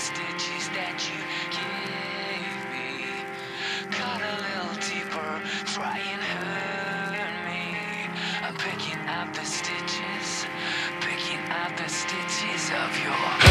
stitches that you gave me. Cut a little deeper, try and hurt me. I'm picking up the stitches, picking up the stitches of your.